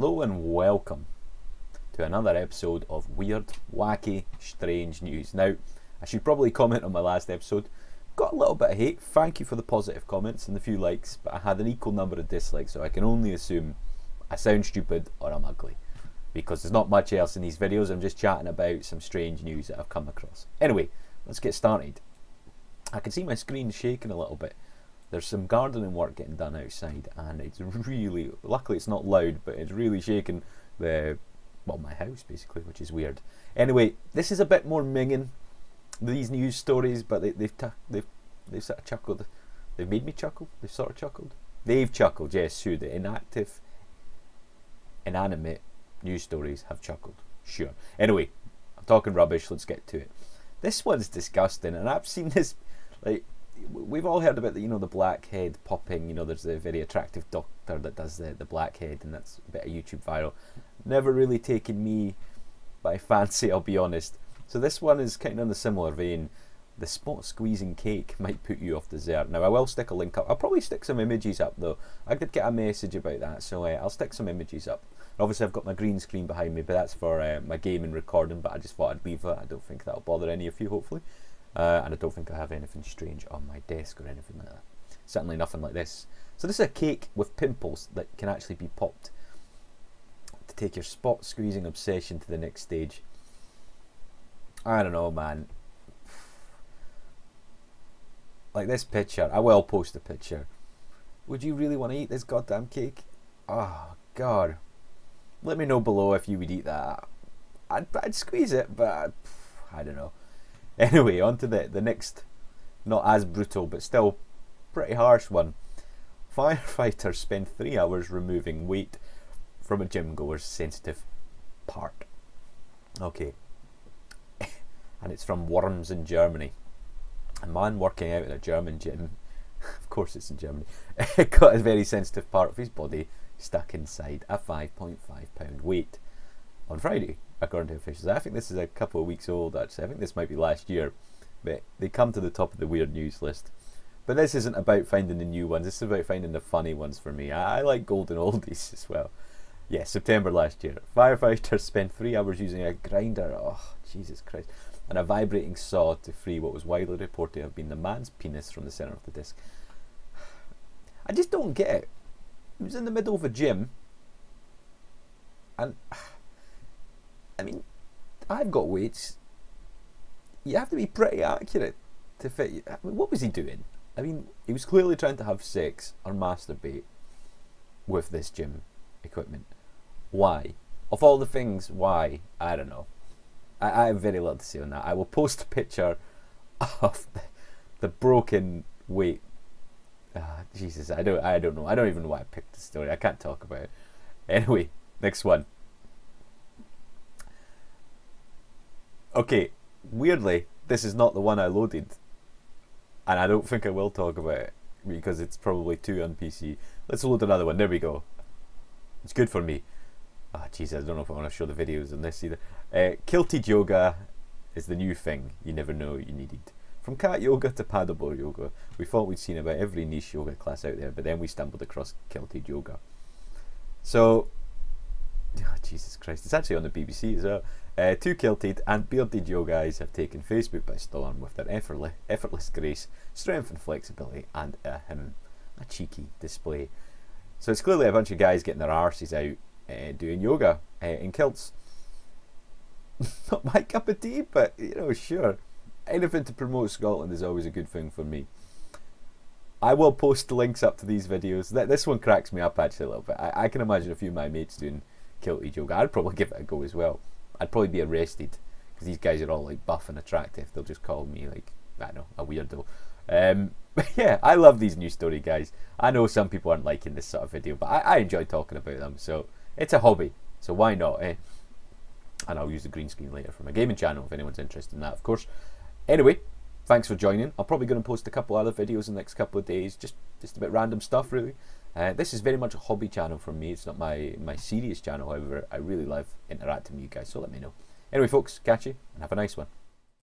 Hello and welcome to another episode of Weird, Wacky, Strange News. Now, I should probably comment on my last episode. Got a little bit of hate. Thank you for the positive comments and the few likes, but I had an equal number of dislikes, so I can only assume I sound stupid or I'm ugly. Because there's not much else in these videos, I'm just chatting about some strange news that I've come across. Anyway, let's get started. I can see my screen shaking a little bit there's some gardening work getting done outside, and it's really, luckily it's not loud, but it's really shaking the, well, my house basically, which is weird. Anyway, this is a bit more minging, these news stories, but they, they've, they've, they've sort of chuckled. They've made me chuckle. They've sort of chuckled. They've chuckled, yes, who? The inactive, inanimate news stories have chuckled. Sure. Anyway, I'm talking rubbish. Let's get to it. This one's disgusting, and I've seen this, like, we've all heard about the you know the blackhead popping. You know, there's the very attractive doctor that does the the blackhead, and that's a bit of YouTube viral. Never really taken me by fancy, I'll be honest. So this one is kind of in the similar vein. The spot squeezing cake might put you off dessert. Now I will stick a link up. I'll probably stick some images up though. I did get a message about that, so uh, I'll stick some images up. Obviously I've got my green screen behind me, but that's for uh, my gaming recording. But I just thought I'd leave that. I don't think that'll bother any of you, hopefully. Uh, and I don't think I have anything strange on my desk or anything like that. Certainly nothing like this. So this is a cake with pimples that can actually be popped to take your spot squeezing obsession to the next stage. I don't know, man. Like this picture, I will post a picture. Would you really want to eat this goddamn cake? Oh, God. Let me know below if you would eat that. I'd, I'd squeeze it, but I don't know. Anyway, on to the, the next, not as brutal, but still pretty harsh one. Firefighters spend three hours removing weight from a gym goer's sensitive part. Okay. and it's from Worms in Germany. A man working out in a German gym, of course it's in Germany, got a very sensitive part of his body stuck inside a 5.5 pound weight on Friday according to officials. I think this is a couple of weeks old actually. I think this might be last year, but they come to the top of the weird news list. But this isn't about finding the new ones. This is about finding the funny ones for me. I, I like golden oldies as well. Yeah, September last year. Firefighters spent three hours using a grinder. Oh, Jesus Christ. And a vibrating saw to free what was widely reported to have been the man's penis from the centre of the disc. I just don't get it. He was in the middle of a gym. And I mean, I've got weights. You have to be pretty accurate to fit. I mean, what was he doing? I mean, he was clearly trying to have sex or masturbate with this gym equipment. Why? Of all the things, why? I don't know. I, I have very little to say on that. I will post a picture of the, the broken weight. Uh, Jesus, I don't, I don't know. I don't even know why I picked the story. I can't talk about it. Anyway, next one. Okay, weirdly, this is not the one I loaded, and I don't think I will talk about it because it's probably too on PC. Let's load another one. There we go. It's good for me. Ah, oh, jeez, I don't know if I want to show the videos on this either. Uh, kilted yoga is the new thing you never know you needed. From cat yoga to paddleboard yoga, we thought we'd seen about every niche yoga class out there, but then we stumbled across kilted yoga. So, Jesus Christ, it's actually on the BBC as well. Uh, two kilted and bearded yo guys have taken Facebook by storm with their effortless, effortless grace, strength and flexibility, and a, a cheeky display. So it's clearly a bunch of guys getting their arses out uh, doing yoga uh, in kilts. Not my cup of tea, but you know, sure. Anything to promote Scotland is always a good thing for me. I will post links up to these videos. This one cracks me up actually a little bit. I can imagine a few of my mates doing kilted yoga. I'd probably give it a go as well. I'd probably be arrested because these guys are all like buff and attractive. They'll just call me like I don't know a weirdo. Um, yeah, I love these new story guys. I know some people aren't liking this sort of video, but I, I enjoy talking about them. So it's a hobby. So why not? Eh? And I'll use the green screen later for my gaming channel if anyone's interested in that, of course. Anyway, thanks for joining. I'm probably going to post a couple other videos in the next couple of days, just just a bit random stuff, really. Uh, this is very much a hobby channel for me. It's not my, my serious channel, however, I really love interacting with you guys, so let me know. Anyway, folks, catch you and have a nice one.